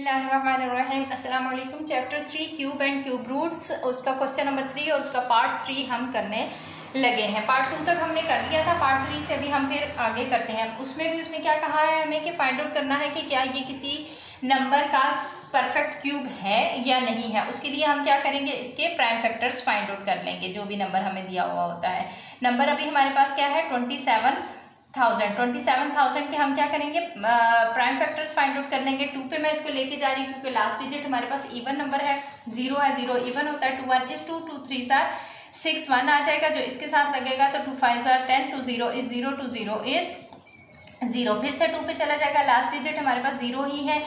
अस्सलाम chapter three cube and cube roots उसका question number three और उसका पार्ट थ्री हम करने लगे हैं। पार्ट टू तक हमने कर लिया था। पार्ट थ्री से अभी हम फिर आगे करते हैं। उसमें भी उसने क्या कहा है? हमें कि फाइंड आउट करना है कि क्या ये किसी नंबर का परफेक्ट क्यूब है या नहीं है। उसके लिए हम क्या करेंगे? इसके प्राइम फैक्टर्स फाइंड आउट कर लेंगे। जो भी नंबर हमें दिया हुआ होता है। नंबर अभी हमारे पास क्या है? Twenty seven thousand twenty seven thousand के हम क्या करेंगे? प्राइम फैक्टर्स फाइंड आउट कर लेंगे। टू पे मैं इसको लेके जा रही हूँ क्योंकि लास्ट डिजिट हमारे पास इवन नंबर है। ज़ीरो है ज़ीरो इवन होता है। Two one is two two three jar six one आ जाएगा। जो इसके साथ लगेगा तो two five jar ten two zero is zero two zero is zero फिर से टू पे चला जाएगा। लास्ट डिजिट हमारे पास ज़ीरो ही है।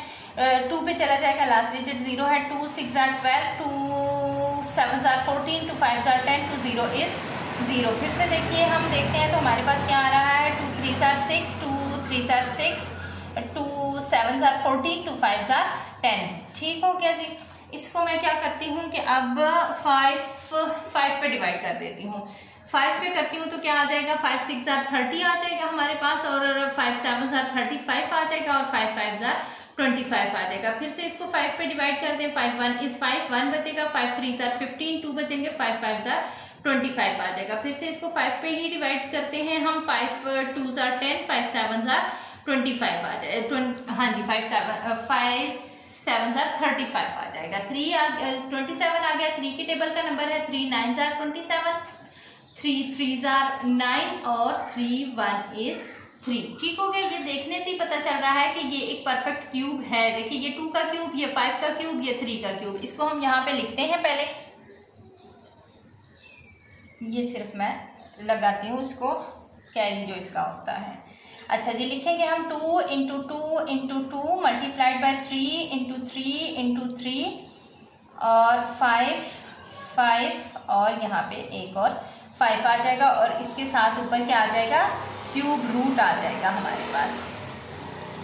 टू पे चला जाएगा। लास्ट डिजिट ज़ीरो है। Two six are twelve two seven are fourteen two five are ten two zero is zero. फिर से देखिए, हम देखते हैं तो हमारे पास क्या आ रहा है? Two three are six, two three are six, two seven are fourteen, two five are ten. ठीक हो गया जी। इसको मैं क्या करती हूँ कि अब फाइव फाइव पे डिवाइड कर देती हूँ। फाइव पे करती हूँ तो क्या आ जाएगा? फाइव सिक्स ज़ार थर्टी आ जाएगा हमारे पास और five seven are thirty five आ जाएगा और five five are twenty five आ जाएगा। फिर से इसको फाइव पे डिवाइड कर दें। Five one is five, one बचेगा। Five three are fifteen, two बचेंगे। Five five are twenty five आ जाएगा। फिर से इसको फाइव पे ही डिवाइड करते हैं हम। Five two are ten five seven are twenty five आ जाए हाँ जी five seven five seven are thirty five आ जाएगा। थ्री आ ट्वेंटी सेवन आ गया। थ्री के टेबल का नंबर है। Three nine are twenty seven three three are nine और थ्री वन इज़ थ्री ठीक हो गया? ये देखने से ही पता चल रहा है कि ये एक परफेक्ट क्यूब है। देखिए, ये टू का क्यूब ये फाइव का क्यूब ये थ्री का क्यूब इसको हम यहाँ पे लिखते हैं पहले। ये सिर्फ़ मैं लगाती हूँ उसको कैरी जो इसका होता है। अच्छा जी, लिखेंगे हम two into two into two multiplied by three into three into three और फाइव फाइव और यहाँ पे एक और फाइव आ जाएगा और इसके साथ ऊपर क्या आ जाएगा? क्यूब रूट आ जाएगा हमारे पास।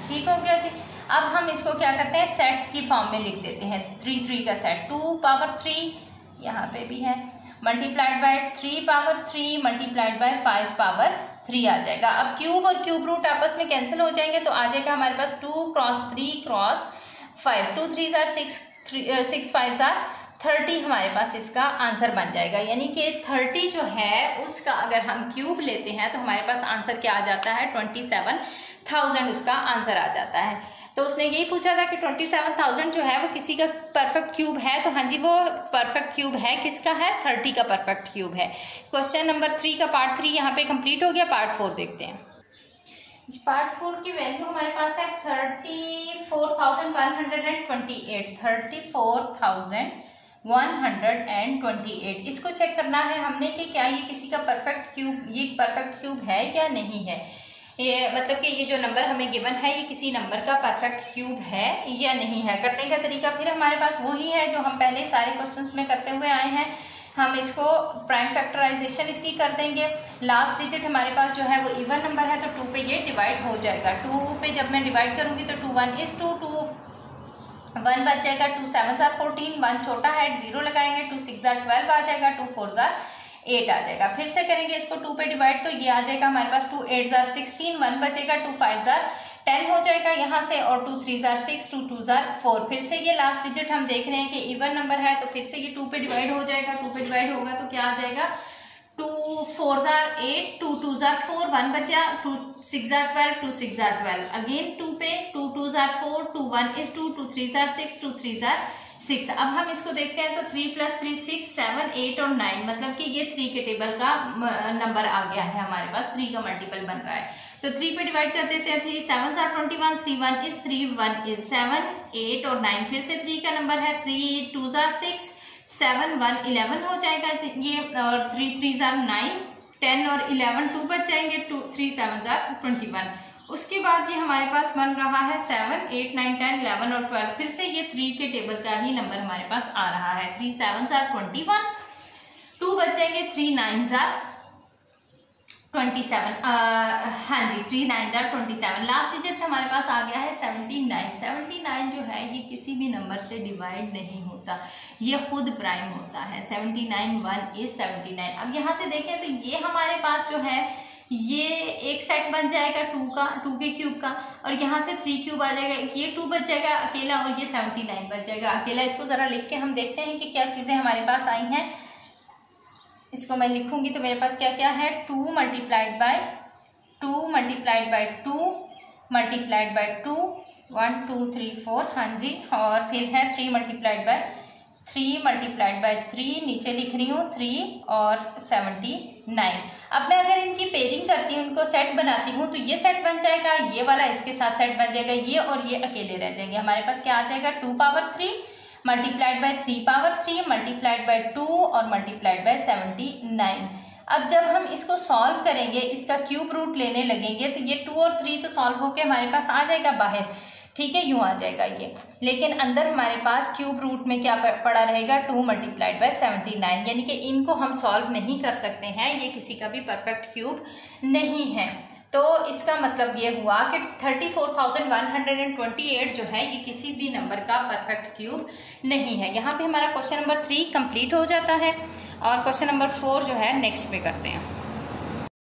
ठीक हो गया जी? अब हम इसको क्या करते हैं? सेट्स की फॉर्म में लिख देते हैं। थ्री थ्री का सेट टू पावर थ्री यहाँ पे भी है। Multiplied by three power three multiplied by five power three आ जाएगा। अब क्यूब और क्यूब रूट आपस में कैंसिल हो जाएँगे तो आ जाएगा हमारे पास two cross three cross five two three are six three six five are thirty हमारे पास इसका आंसर बन जाएगा। यानी कि थर्टी जो है, उसका अगर हम क्यूब लेते हैं तो हमारे पास आंसर क्या आ जाता है? ट्वेंटी सेवन थाउज़ेंड उसका आंसर आ जाता है। तो उसने यही पूछा था कि ट्वेंटी सेवन थाउज़ेंड जो है वो किसी का परफेक्ट क्यूब है? तो हाँ जी, वो परफेक्ट क्यूब है। किसका है? थर्टी का परफेक्ट क्यूब है। क्वेश्चन नंबर थ्री का पार्ट थ्री यहाँ पे कंप्लीट हो गया। पार्ट फोर देखते हैं। पार्ट फोर की वैल्यू हमारे पास है thirty four thousand one hundred and twenty eight thirty four thousand one hundred and twenty eight इसको चेक करना है हमने कि क्या ये किसी का परफेक्ट क्यूब ये परफेक्ट क्यूब है क्या नहीं है। ये मतलब कि ये जो नंबर हमें गिवन है, ये किसी नंबर का परफेक्ट क्यूब है या नहीं है? करने का तरीका फिर हमारे पास वही है जो हम पहले सारे क्वेश्चन में करते हुए आए हैं। हम इसको प्राइम फैक्टराइजेशन इसकी कर देंगे। लास्ट डिजिट हमारे पास जो है वो इवन नंबर है तो टू पे ये डिवाइड हो जाएगा। टू पे जब मैं डिवाइड करूँगी तो two one is two two one बच जाएगा। Two seven are fourteen one छोटा है ज़ीरो लगाएँगे टू सिक्स जार ट्वेल्व आ जाएगा टू फोर जार एट आ जाएगा। फिर से करेंगे इसको टू पे डिवाइड तो ये आ जाएगा हमारे पास two eight are sixteen one बचेगा टू फाइव जार टेन हो जाएगा यहाँ से और two three are six two two are four फिर से ये लास्ट डिजिट हम देख रहे हैं कि इवन नंबर है तो फिर से ये टू पे डिवाइड हो जाएगा टू पे डिवाइड होगा तो क्या आ जाएगा? Two four are eight two two are four one बचा two six are twelve two six are twelve again two पे two two are four two one is two two three are six two three are six. अब हम इसको देखते हैं तो three plus three six seven eight और nine मतलब कि ये थ्री के टेबल का नंबर आ गया है हमारे पास। थ्री का मल्टीपल बन रहा है। तो थ्री पे डिवाइड कर देते हैं। Three seven are twenty one three one is three one is seven eight और नाइन फिर से थ्री का नंबर है। Three two are six seven one eleven हो जाएगा ये, और three three are nine ten और इलेवन टू बच जाएँगे। Two three seven are twenty one उसके बाद ये हमारे पास बन रहा है seven eight nine ten eleven और ट्वेल्व फिर से ये थ्री के टेबल का ही नंबर हमारे पास आ रहा है। Three seven are twenty one two बच जाएँगे three nine are twenty seven हाँ जी three nine are twenty seven last digit हमारे पास आ गया है सेवनटी नाइन सेवनटी नाइन जो है, ये किसी भी नंबर से डिवाइड नहीं होता। ये खुद प्राइम होता है। Seventy nine one is seventy nine अब यहाँ से देखें तो ये हमारे पास जो है ये एक सेट बन जाएगा टू का टू के क्यूब का, और यहाँ से थ्री क्यूब आ जाएगा, ये टू बच जाएगा अकेला और ये सेवेंटी नाइन बच जाएगा। अकेला इसको ज़रा लिख के हम देखते हैं कि क्या चीज़ें हमारे पास आई हैं। इसको मैं लिखूँगी तो मेरे पास क्या क्या है? Two multiplied by two multiplied by two multiplied by two one two three four हाँ जी, और फिर है three multiplied by three multiplied by three नीचे लिख रही हूँ थ्री और सेवेंटी नाइन अब मैं अगर इनकी पेयरिंग करती हूँ उनको सेट बनाती हूँ तो ये सेट बन जाएगा, ये वाला इसके साथ सेट बन जाएगा, ये और ये अकेले रह जाएँगे। हमारे पास क्या आ जाएगा? Two power three multiplied by three power three multiplied by two और मल्टीप्लाइड बाय सेवेंटी नाइन अब जब हम इसको सॉल्व करेंगे, इसका क्यूब रूट लेने लगेंगे तो ये टू और थ्री तो सॉल्व होके हमारे पास आ जाएगा बाहर। ठीक है, यूँ आ जाएगा ये। लेकिन अंदर हमारे पास क्यूब रूट में क्या पड़ा रहेगा? Two multiplied by seventy nine यानी कि इनको हम सॉल्व नहीं कर सकते हैं। ये किसी का भी परफेक्ट क्यूब नहीं है। तो इसका मतलब ये हुआ कि thirty four thousand one hundred and twenty eight जो है, ये किसी भी नंबर का परफेक्ट क्यूब नहीं है। यहाँ पे हमारा क्वेश्चन नंबर थ्री कंप्लीट हो जाता है। और क्वेश्चन नंबर फोर जो है नेक्स्ट पे करते हैं।